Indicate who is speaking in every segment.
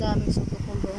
Speaker 1: daming sea cucumber.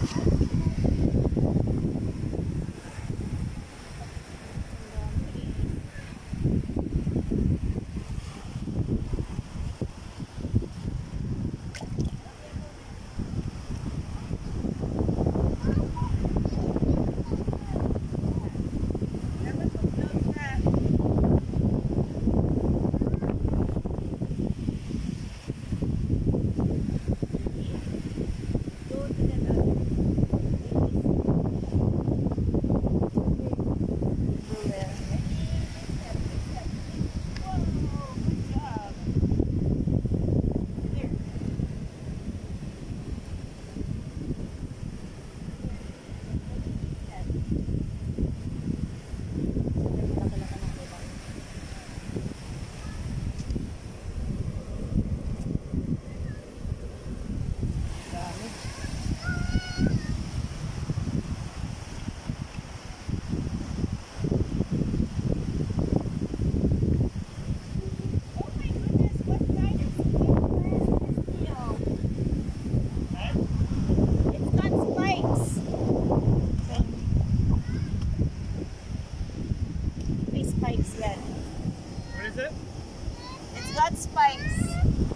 Speaker 2: It's got spikes. May spikes yan.
Speaker 3: What is it?
Speaker 2: It's got spikes.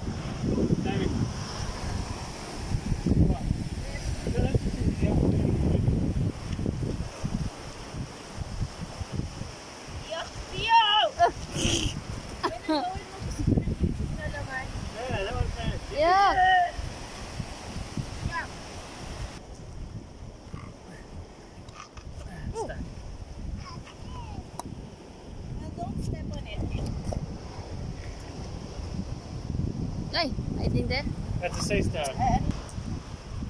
Speaker 1: Ay, I think there.
Speaker 3: That's a sea star.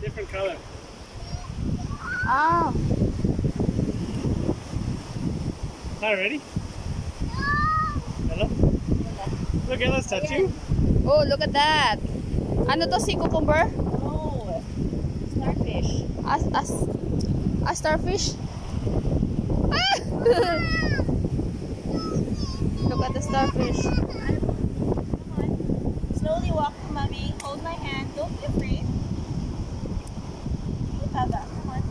Speaker 3: Different color.
Speaker 1: Ah,
Speaker 3: Hi, ready? Hello? Look, Ella's touching.
Speaker 1: oh, look at that. Ano to si cucumber?
Speaker 2: no. Starfish.
Speaker 1: As as a starfish. Ah! look at the starfish.
Speaker 2: Come on. Slowly walk to mommy. Hold my hand. Don't be afraid. At that. Come on.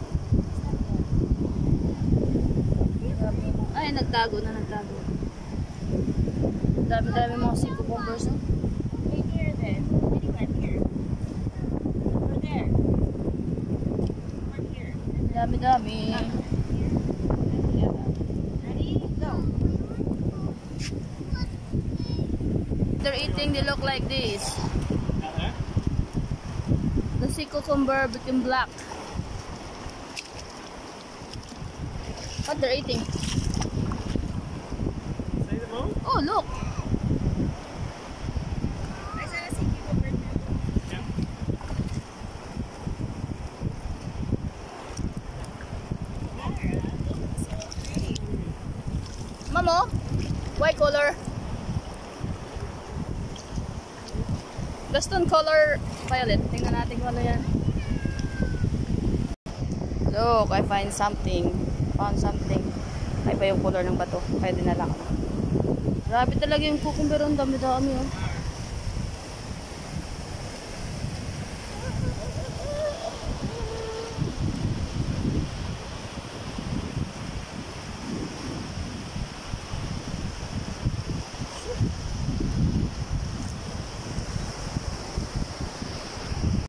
Speaker 1: Ay, nagtago na nagtago. Dami-dami mga sea cucumbers. No?
Speaker 2: Right here then. Maybe here. Over there. Over here.
Speaker 1: Dami-dami.
Speaker 2: Here. And the other. Ready? Go.
Speaker 1: They're eating, they look like this. The cucumber became black. What they're eating?
Speaker 3: See the ball?
Speaker 1: Oh, look.
Speaker 2: I said a sea cucumber too.
Speaker 3: Yeah.
Speaker 1: Mamo, white color. Gaston color violet. Tingnan natin kung ano yan. Look, I find something. Found something. Ay pa yung color ng bato. Kaya dinala ko na. Grabe talaga yung cucumber. Ang dami-dami oh.